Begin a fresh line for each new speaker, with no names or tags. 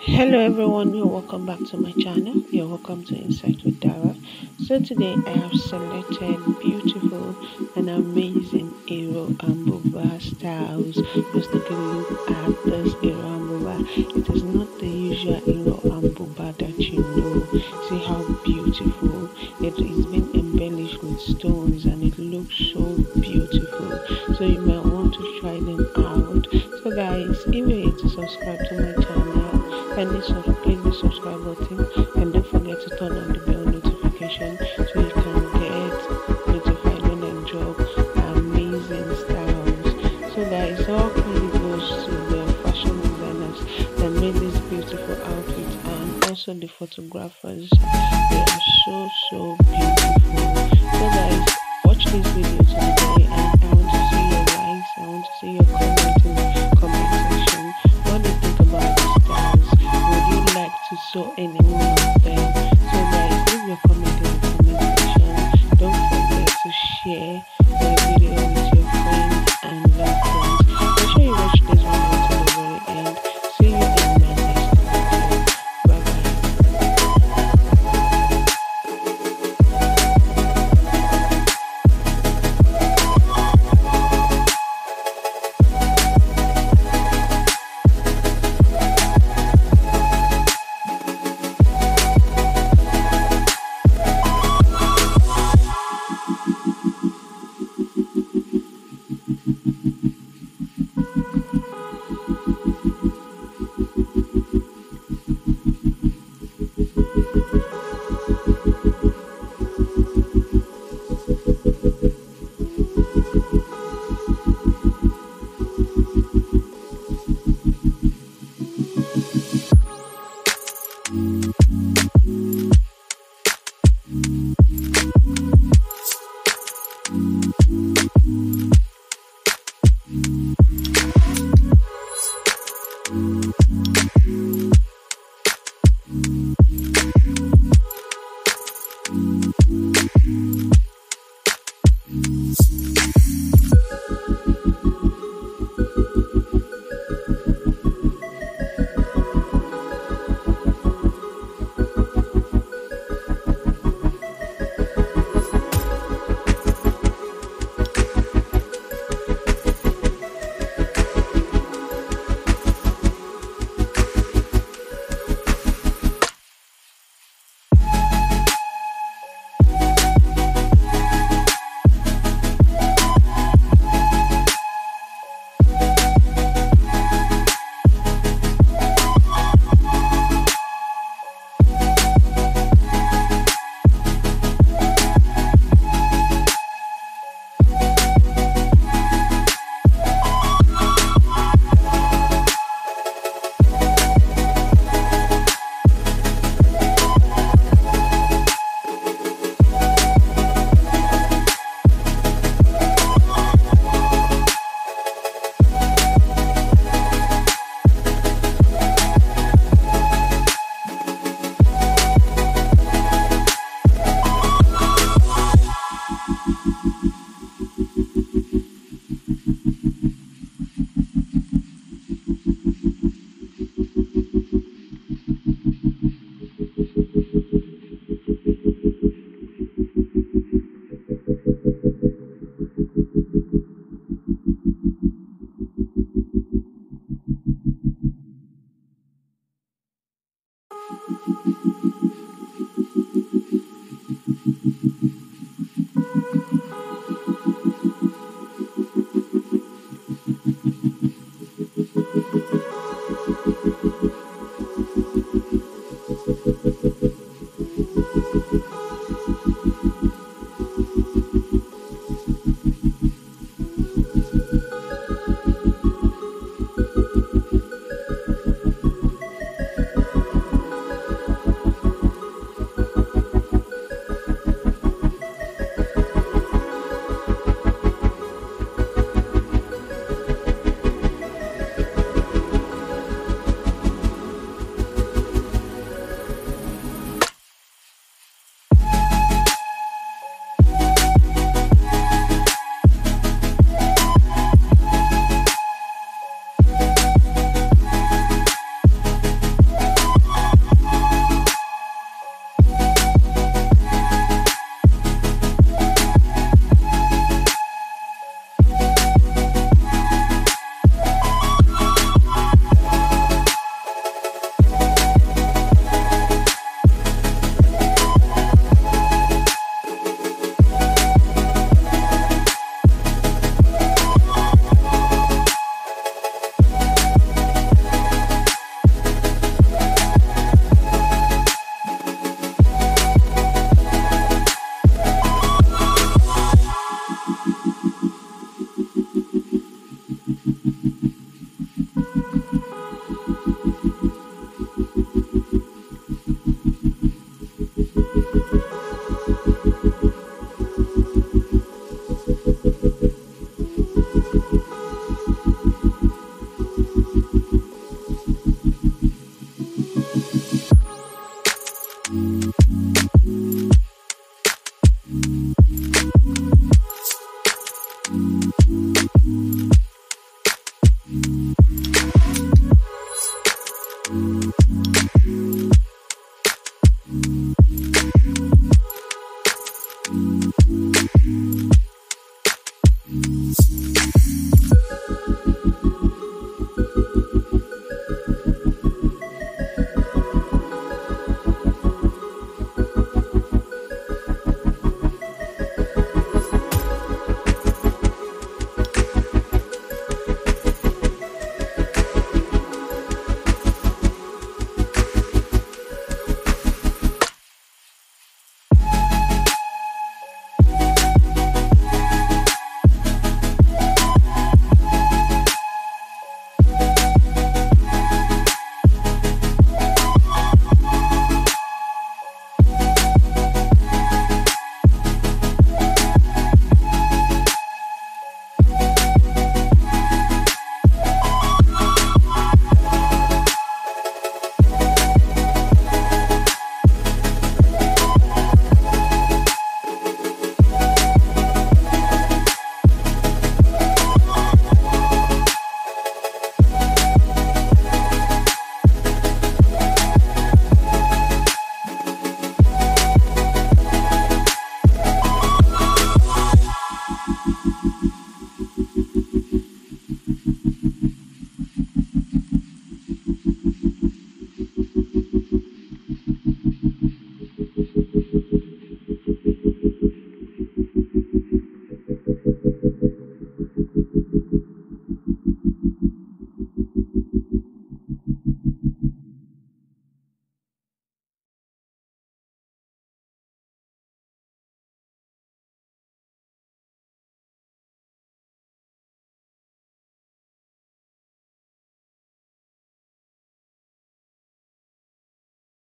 Hello everyone, you're welcome back to my channel. You're welcome to Insight with D'ara. So today I have selected beautiful and amazing Iro and Buba styles. Just take a look at this Iro and It is not the usual Iro and that you know. Click the subscribe button and don't forget to turn on the bell notification so you can get notified when I drop amazing styles. So guys, all credit goes to the fashion designers that made this beautiful outfit and also the photographers. They are so so beautiful. So guys, watch this video today and I want to see your likes, I want to see your comments So leave your comment in the comment section. Don't forget to share the video Thank